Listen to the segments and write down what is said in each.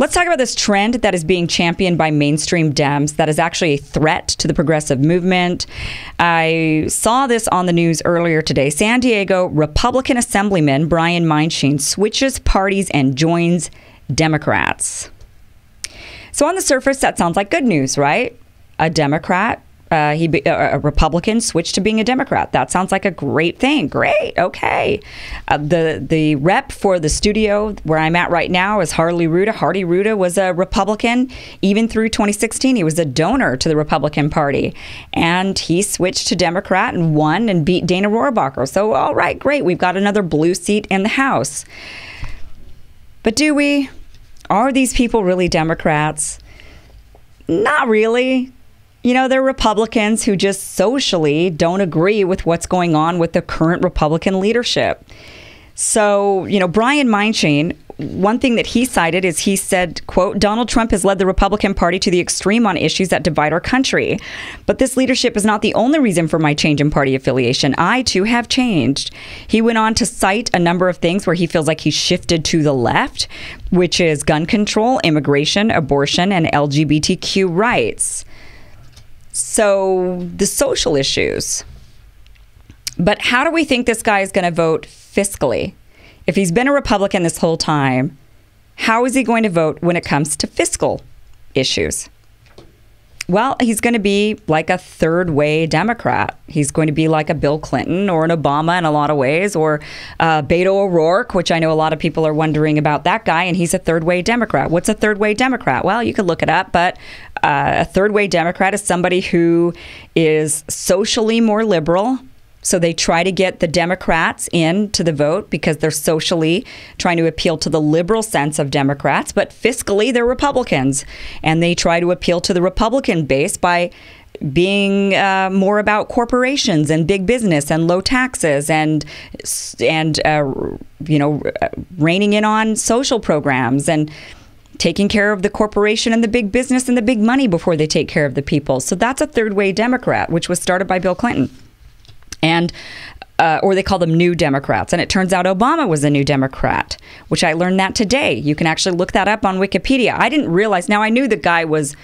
Let's talk about this trend that is being championed by mainstream Dems that is actually a threat to the progressive movement. I saw this on the news earlier today. San Diego Republican Assemblyman Brian Maienschein switches parties and joins Democrats. So, on the surface, that sounds like good news, right? A Democrat uh, he be, uh, a Republican switched to being a Democrat. That sounds like a great thing. Great, okay. Uh, the the rep for the studio where I'm at right now is Harley Rouda. Hardy Rouda was a Republican even through 2016. He was a donor to the Republican Party, and he switched to Democrat and won and beat Dana Rohrabacher. So all right, great. We've got another blue seat in the House. But do we? Are these people really Democrats? Not really you know, they're Republicans who just socially don't agree with what's going on with the current Republican leadership. So, you know, Brian Maienschein, one thing that he cited is he said, quote, Donald Trump has led the Republican Party to the extreme on issues that divide our country. But this leadership is not the only reason for my change in party affiliation. I too have changed. He went on to cite a number of things where he feels like he shifted to the left, which is gun control, immigration, abortion, and LGBTQ rights. So the social issues. But how do we think this guy is going to vote fiscally? If he's been a Republican this whole time, how is he going to vote when it comes to fiscal issues? Well, he's going to be like a third way Democrat. He's going to be like a Bill Clinton or an Obama in a lot of ways, or uh, Beto O'Rourke, which I know a lot of people are wondering about that guy, and he's a third way Democrat. What's a third way Democrat? Well, you could look it up, but uh, a third way Democrat is somebody who is socially more liberal so they try to get the Democrats in to the vote because they're socially trying to appeal to the liberal sense of Democrats, but fiscally they're Republicans. And they try to appeal to the Republican base by being uh, more about corporations and big business and low taxes and and uh, you know reining in on social programs and taking care of the corporation and the big business and the big money before they take care of the people. So that's a third way Democrat, which was started by Bill Clinton and uh, or they call them new Democrats. And it turns out Obama was a new Democrat, which I learned that today. You can actually look that up on Wikipedia. I didn't realize. Now I knew the guy was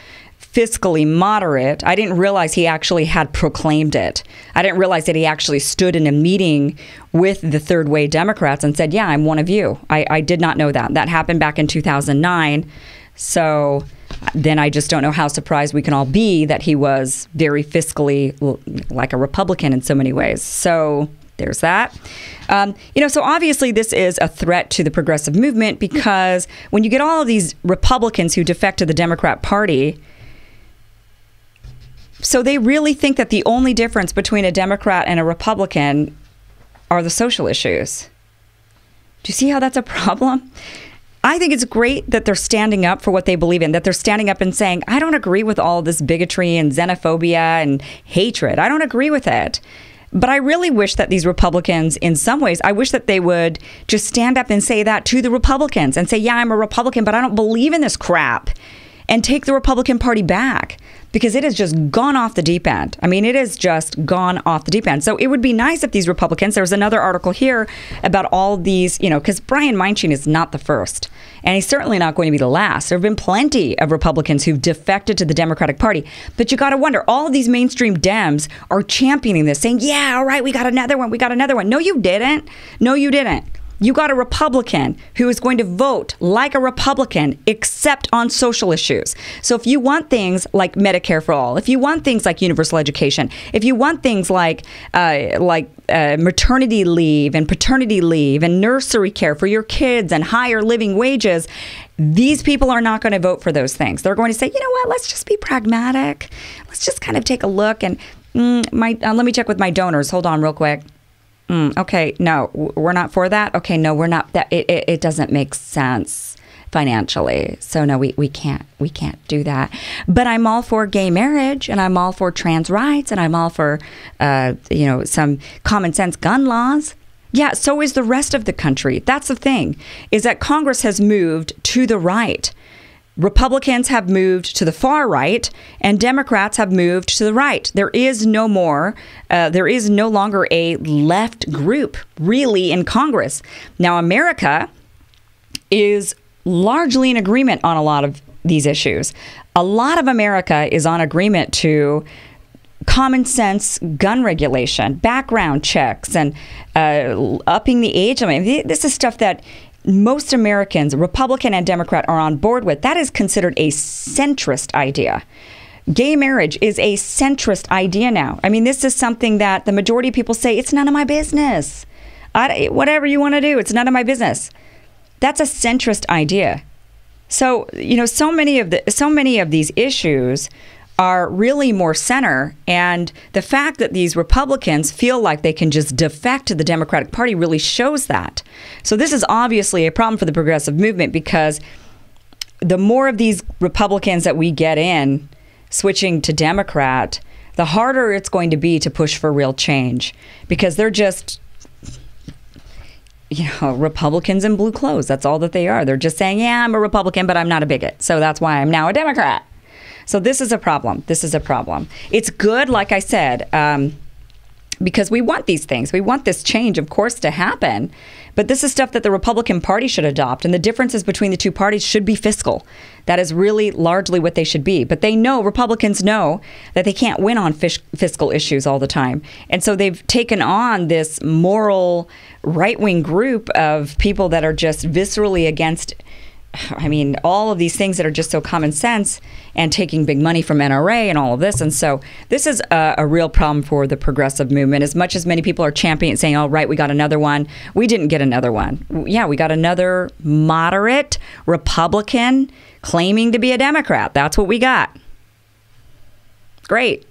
fiscally moderate. I didn't realize he actually had proclaimed it. I didn't realize that he actually stood in a meeting with the third way Democrats and said, "Yeah, I'm one of you." I, I did not know that. That happened back in 2009. So then I just don't know how surprised we can all be that he was very fiscally like a Republican in so many ways. So there's that. Um, you know, so obviously this is a threat to the progressive movement because when you get all of these Republicans who defect to the Democrat Party, so they really think that the only difference between a Democrat and a Republican are the social issues. Do you see how that's a problem? I think it's great that they're standing up for what they believe in, that they're standing up and saying, I don't agree with all this bigotry and xenophobia and hatred. I don't agree with it. But I really wish that these Republicans, in some ways, I wish that they would just stand up and say that to the Republicans and say, yeah, I'm a Republican, but I don't believe in this crap and take the Republican Party back because it has just gone off the deep end. I mean, it has just gone off the deep end. So it would be nice if these Republicans, there was another article here about all these, you know, because Brian Maienschein is not the first, and he's certainly not going to be the last. There have been plenty of Republicans who've defected to the Democratic Party. But you got to wonder, all of these mainstream Dems are championing this, saying, yeah, all right, we got another one, we got another one. No, you didn't. No, you didn't. You got a Republican who is going to vote like a Republican, except on social issues. So if you want things like Medicare for all, if you want things like universal education, if you want things like uh, like uh, maternity leave and paternity leave and nursery care for your kids and higher living wages, these people are not going to vote for those things. They're going to say, you know what? Let's just be pragmatic. Let's just kind of take a look and mm, my uh, let me check with my donors. Hold on, real quick. Mm, okay, no, we're not for that. Okay, no, we're not. That it, it, it doesn't make sense financially. So no, we, we can't we can't do that. But I'm all for gay marriage, and I'm all for trans rights, and I'm all for uh, you know some common sense gun laws. Yeah, so is the rest of the country. That's the thing, is that Congress has moved to the right. Republicans have moved to the far right, and Democrats have moved to the right. There is no more, uh, there is no longer a left group really in Congress. Now, America is largely in agreement on a lot of these issues. A lot of America is on agreement to common sense gun regulation, background checks, and uh, upping the age. I mean, this is stuff that most Americans, Republican and Democrat, are on board with. That is considered a centrist idea. Gay marriage is a centrist idea now. I mean, this is something that the majority of people say it's none of my business. I, whatever you want to do, it's none of my business. That's a centrist idea. So you know, so many of the so many of these issues are really more center. And the fact that these Republicans feel like they can just defect to the Democratic Party really shows that. So, this is obviously a problem for the progressive movement because the more of these Republicans that we get in switching to Democrat, the harder it's going to be to push for real change because they're just you know, Republicans in blue clothes. That's all that they are. They're just saying, yeah, I'm a Republican, but I'm not a bigot. So that's why I'm now a Democrat. So this is a problem. This is a problem. It's good, like I said, um, because we want these things. We want this change, of course, to happen. But this is stuff that the Republican Party should adopt. And the differences between the two parties should be fiscal. That is really largely what they should be. But they know, Republicans know, that they can't win on fish, fiscal issues all the time. And so they've taken on this moral right wing group of people that are just viscerally against I mean, all of these things that are just so common sense and taking big money from NRA and all of this. And so this is a, a, real problem for the progressive movement. As much as many people are championing saying, oh, right, we got another one, we didn't get another one. Yeah, we got another moderate Republican claiming to be a Democrat. That's what we got. Great.